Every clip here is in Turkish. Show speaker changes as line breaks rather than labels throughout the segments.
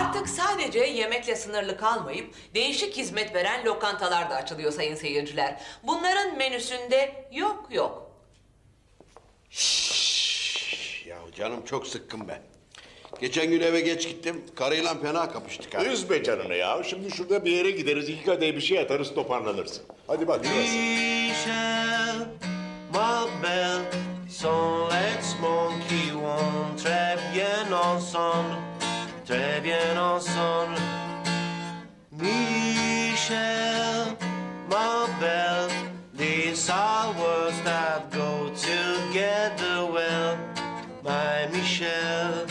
Artık sadece yemekle sınırlı kalmayıp değişik hizmet veren lokantalar da açılıyor sayın seyirciler. Bunların menüsünde yok yok.
Ya canım çok sıkkın be. Geçen gün eve geç gittim. Karıyla fena kapıştık ha.
Üzme canını ya. Şimdi şurada bir yere gideriz. iki kadeh bir şey atarız toparlanırsın. Hadi bak şurası.
Michel, ma belle, sans let's monkey one, très bien ensemble, très bien ensemble. Michel, ma belle, these are words that go together well, my Michel.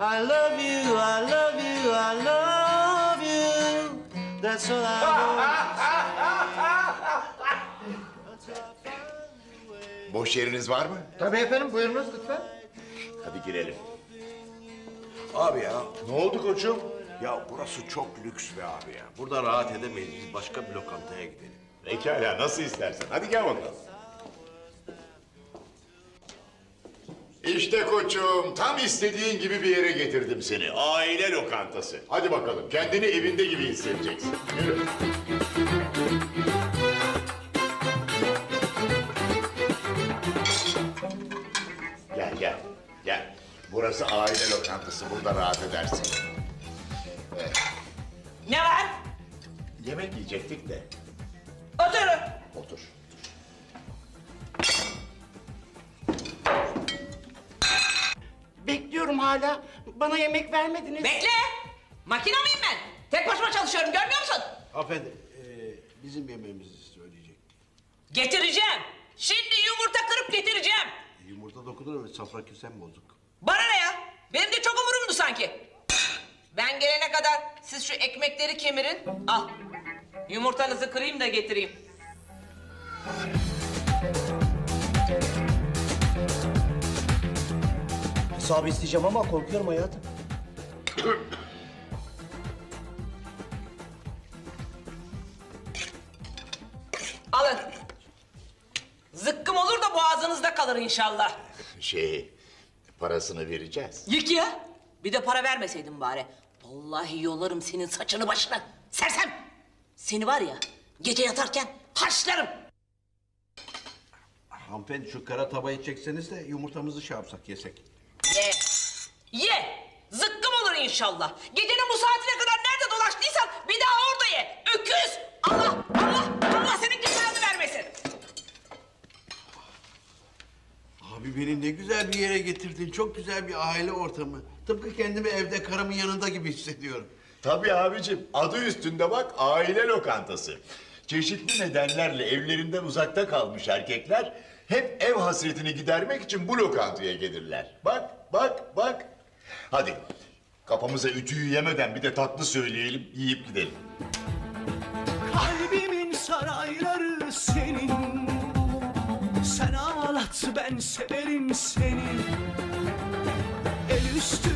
I love you, I love you, I love you. That's all I want.
Boş yeriniz var mı?
Tabii efendim buyurunuz lütfen.
Hadi girelim.
Abi ya.
Ne oldu koçum?
Ya burası çok lüks be abi ya. Burada rahat edemeyiz. Biz başka bir lokantaya gidelim.
Pekala nasıl istersen. Hadi gel bakalım. İşte koçum, tam istediğin gibi bir yere getirdim seni. Aile lokantası. Hadi bakalım, kendini evinde gibi hissedeceksin. Yürü. Burası aile lokantası, burada rahat edersin.
Ne var?
Yemek yiyecektik de.
Oturun.
Otur.
Bekliyorum hala. Bana yemek vermediniz.
Bekle. Makine miyim ben? Tek başıma çalışıyorum görmüyor musun?
Hanımefendi, e, bizim yemeğimizi söyleyecektik.
Getireceğim. Şimdi yumurta kırıp getireceğim.
Yumurta dokunur ve safra küsen bozuk.
Bana ne ya? Benim de çok umurumdu sanki. Ben gelene kadar siz şu ekmekleri kemirin. Al. Yumurtanızı kırayım da getireyim.
Hesabı isteyeceğim ama korkuyorum hayatım.
Alın. Zıkkım olur da boğazınızda kalır inşallah.
Şey, parasını vereceğiz.
Yık ya. Bir de para vermeseydin bari. Vallahi yolarım senin saçını başına. Sersem. Seni var ya gece yatarken haşlarım.
Hanımefendi şu kara tabayı çekseniz de yumurtamızı şey yapsak yesek.
Ye. Ye. Zıkkım olur inşallah. Gecenin bu saatine kadar nerede dolaştıysan bir daha
Abi beni ne güzel bir yere getirdin. Çok güzel bir aile ortamı. Tıpkı kendimi evde karımın yanında gibi hissediyorum.
Tabii abicim, adı üstünde bak aile lokantası. Çeşitli nedenlerle evlerinden uzakta kalmış erkekler hep ev hasretini gidermek için bu lokantaya gelirler. Bak, bak, bak. Hadi kafamıza ütüyü yemeden bir de tatlı söyleyelim, yiyip gidelim.
Kalbimin sarayları senin Sen ağlat ben severim seni El üstü